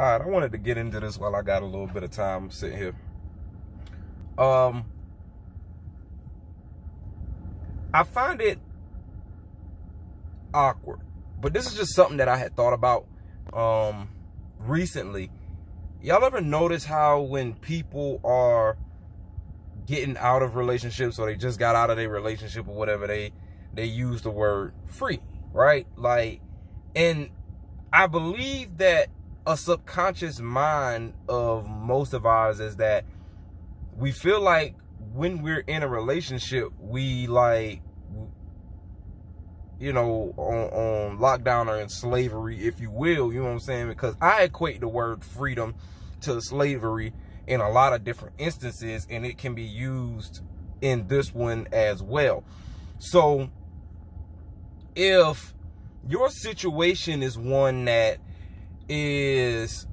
All right, I wanted to get into this while I got a little bit of time sitting here. Um, I find it awkward, but this is just something that I had thought about um recently. Y'all ever notice how when people are getting out of relationships or they just got out of their relationship or whatever, they they use the word free, right? Like, and I believe that a subconscious mind of most of ours is that we feel like when we're in a relationship, we like, you know, on, on lockdown or in slavery, if you will, you know what I'm saying? Because I equate the word freedom to slavery in a lot of different instances, and it can be used in this one as well. So, if your situation is one that is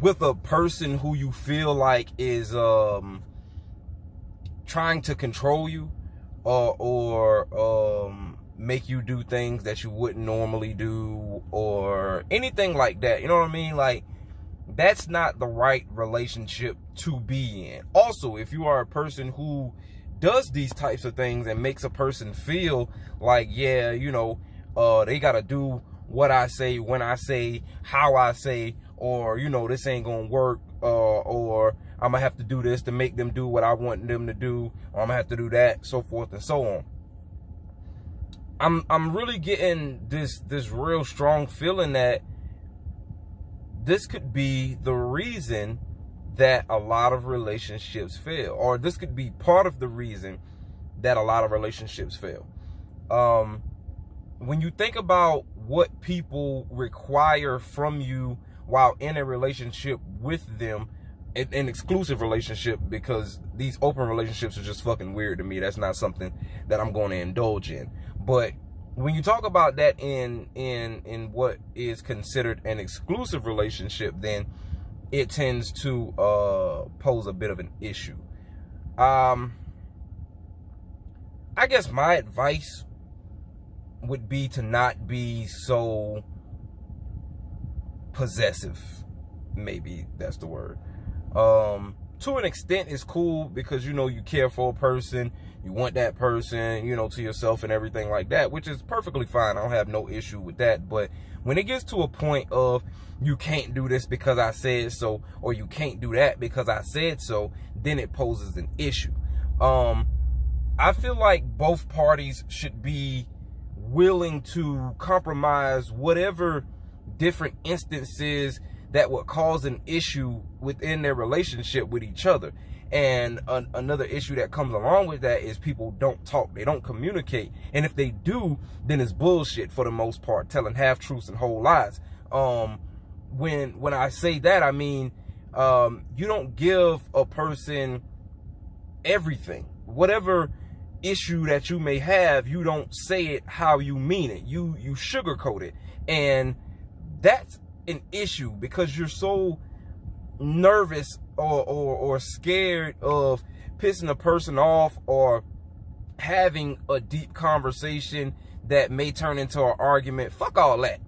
with a person who you feel like is um trying to control you or or um make you do things that you wouldn't normally do or anything like that. You know what i mean? Like that's not the right relationship to be in. Also if you are a person who does these types of things and makes a person feel like yeah you know uh they got to do what I say, when I say, how I say, or, you know, this ain't gonna work, uh, or I'm gonna have to do this to make them do what I want them to do, or I'm gonna have to do that, so forth and so on. I'm I'm really getting this this real strong feeling that this could be the reason that a lot of relationships fail, or this could be part of the reason that a lot of relationships fail. Um, when you think about what people require from you while in a relationship with them, an exclusive relationship, because these open relationships are just fucking weird to me. That's not something that I'm going to indulge in. But when you talk about that in in in what is considered an exclusive relationship, then it tends to uh, pose a bit of an issue. Um, I guess my advice would be to not be so possessive. Maybe that's the word. Um, to an extent, it's cool because you know you care for a person, you want that person, you know, to yourself and everything like that, which is perfectly fine. I don't have no issue with that. But when it gets to a point of you can't do this because I said so, or you can't do that because I said so, then it poses an issue. Um, I feel like both parties should be willing to compromise whatever different instances that would cause an issue within their relationship with each other. And an, another issue that comes along with that is people don't talk, they don't communicate. And if they do, then it's bullshit for the most part, telling half truths and whole lies. Um, when when I say that, I mean um, you don't give a person everything. Whatever issue that you may have, you don't say it how you mean it. You you sugarcoat it. And that's an issue because you're so nervous or, or, or scared of pissing a person off or having a deep conversation that may turn into an argument. Fuck all that.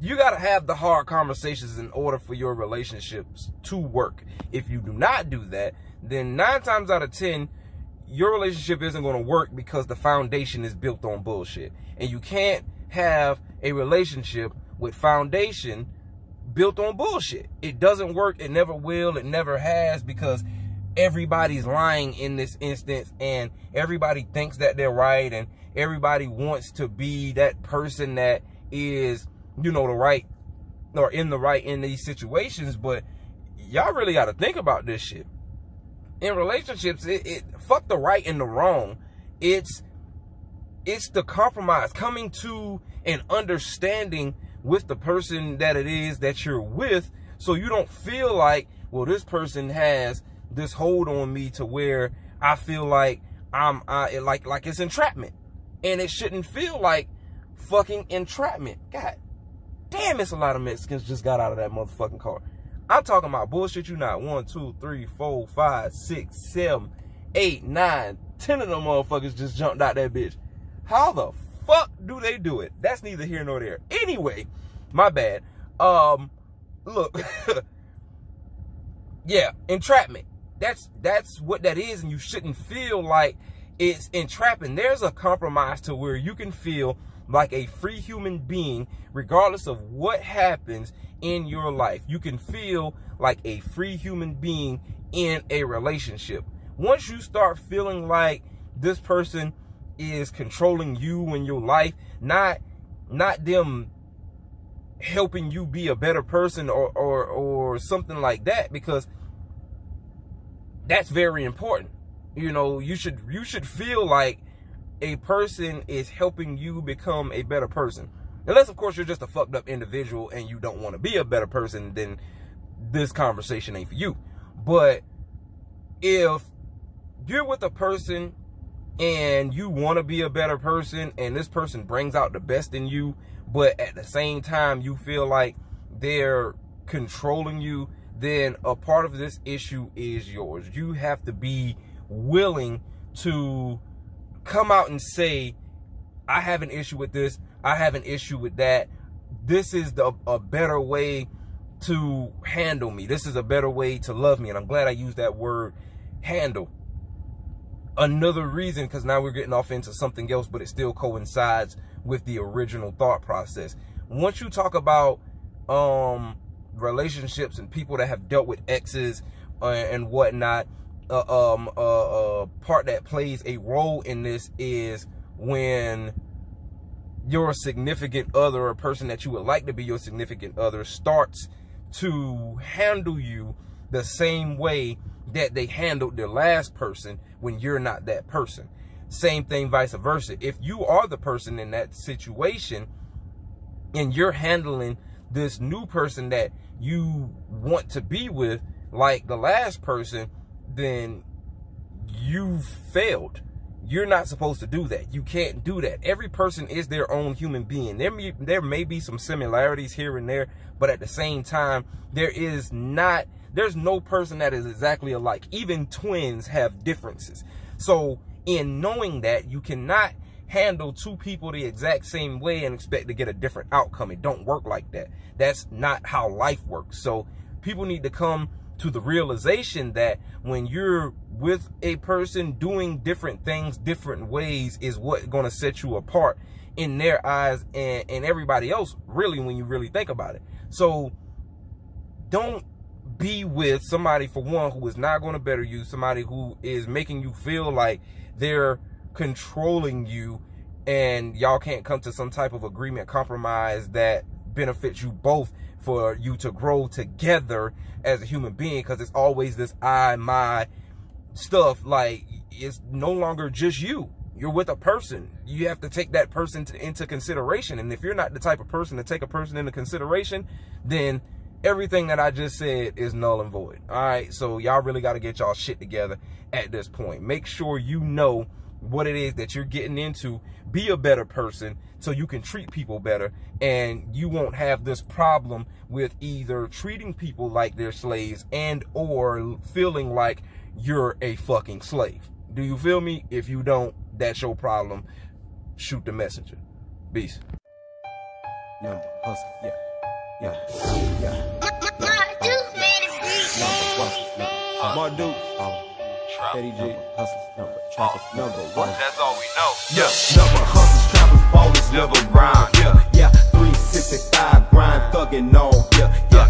You got to have the hard conversations in order for your relationships to work. If you do not do that, then nine times out of 10, your relationship isn't going to work because the foundation is built on bullshit. And you can't have a relationship with foundation built on bullshit. It doesn't work. It never will. It never has because everybody's lying in this instance and everybody thinks that they're right and everybody wants to be that person that is, you know, the right or in the right in these situations. But y'all really got to think about this shit in relationships, it, it fuck the right and the wrong. It's it's the compromise coming to an understanding with the person that it is that you're with so you don't feel like well this person has this hold on me to where i feel like i'm I, like like it's entrapment. And it shouldn't feel like fucking entrapment. God damn it's a lot of mexicans just got out of that motherfucking car I'm talking about bullshit you not. One, two, three, four, five, six, seven, eight, nine, ten of them motherfuckers just jumped out that bitch. How the fuck do they do it? That's neither here nor there. Anyway, my bad. Um, look, yeah, entrapment. That's that's what that is, and you shouldn't feel like it's entrapping. There's a compromise to where you can feel like a free human being, regardless of what happens in your life. You can feel like a free human being in a relationship. Once you start feeling like this person is controlling you in your life, not not them helping you be a better person or or or something like that because that's very important. You know, you should you should feel like a person is helping you become a better person. Unless of course you're just a fucked up individual and you don't want to be a better person, then this conversation ain't for you. But if you're with a person and you want to be a better person and this person brings out the best in you but at the same time you feel like they're controlling you then a part of this issue is yours you have to be willing to come out and say i have an issue with this i have an issue with that. This is the a better way to handle me. This is a better way to love me. And i'm glad i used that word handle. Another reason because now we're getting off into something else but it still coincides with the original thought process. Once you talk about um relationships and people that have dealt with exes uh, and whatnot uh, um uh, uh part that plays a role in this is when your significant other or person that you would like to be your significant other starts to handle you the same way that they handled their last person when you're not that person. Same thing, vice versa. If you are the person in that situation and you're handling this new person that you want to be with, like the last person, then you failed. You're not supposed to do that. You can't do that. Every person is their own human being. There may, there may be some similarities here and there, but at the same time, there is not there's no person that is exactly alike. Even twins have differences. So in knowing that, you cannot handle two people the exact same way and expect to get a different outcome. It don't work like that. That's not how life works. So people need to come to the realization that when you're with a person doing different things different ways is what going to set you apart in their eyes and, and everybody else really when you really think about it. So don't be with somebody for one who is not going to better you, somebody who is making you feel like they're controlling you and y'all can't come to some type of agreement compromise that benefits you both for you to grow together as a human being because it's always this I my stuff like it's no longer just you you're with a person you have to take that person to, into consideration and if you're not the type of person to take a person into consideration then everything that I just said is null and void. All right, so y'all really got to get y'all shit together at this point. Make sure you know what it is that you're getting into. Be a better person so you can treat people better and you won't have this problem with either treating people like they're slaves and or feeling like you're a fucking slave. Do you feel me? If you don't, that's your problem. Shoot the messenger. Peace. Yeah, hustle. Yeah. Yeah. Yeah. Eddie G. Hustle. Trappers. Number one. That's all we know. Yeah. Number ballers, never grind. Yeah. Yeah. 365 grind, thugging on. Yeah. Yeah.